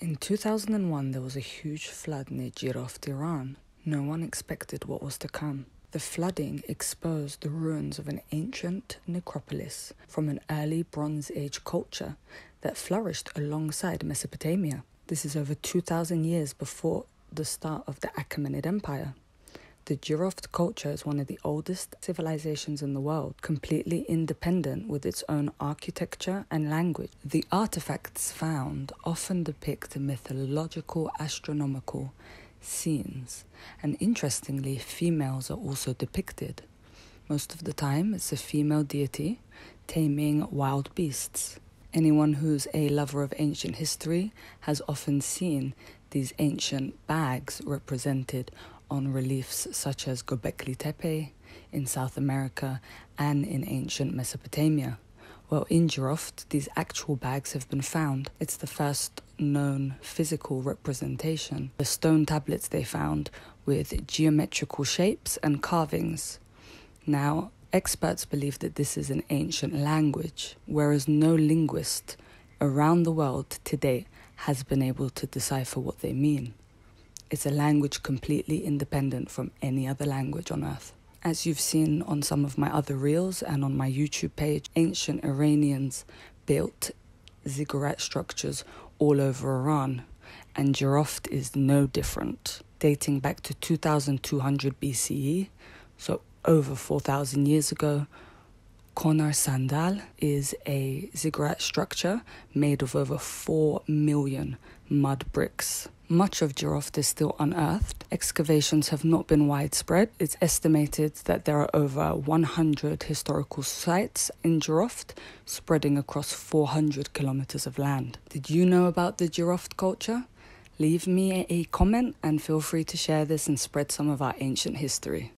In 2001, there was a huge flood near Jiroft, Iran. No one expected what was to come. The flooding exposed the ruins of an ancient necropolis from an early Bronze Age culture that flourished alongside Mesopotamia. This is over 2,000 years before the start of the Achaemenid Empire. The Jiroft culture is one of the oldest civilizations in the world, completely independent with its own architecture and language. The artifacts found often depict mythological astronomical scenes, and interestingly, females are also depicted. Most of the time, it's a female deity taming wild beasts. Anyone who's a lover of ancient history has often seen these ancient bags represented on reliefs such as Gobekli Tepe in South America and in ancient Mesopotamia. Well, in Jiroft, these actual bags have been found. It's the first known physical representation. The stone tablets they found with geometrical shapes and carvings. Now, experts believe that this is an ancient language, whereas no linguist around the world to date has been able to decipher what they mean. It's a language completely independent from any other language on earth. As you've seen on some of my other reels and on my YouTube page, ancient Iranians built ziggurat structures all over Iran, and Jiroft is no different. Dating back to 2200 BCE, so over 4,000 years ago, Konar Sandal is a ziggurat structure made of over 4 million mud bricks. Much of Jiroft is still unearthed. Excavations have not been widespread. It's estimated that there are over 100 historical sites in Jiroft, spreading across 400 kilometers of land. Did you know about the Jiroft culture? Leave me a comment and feel free to share this and spread some of our ancient history.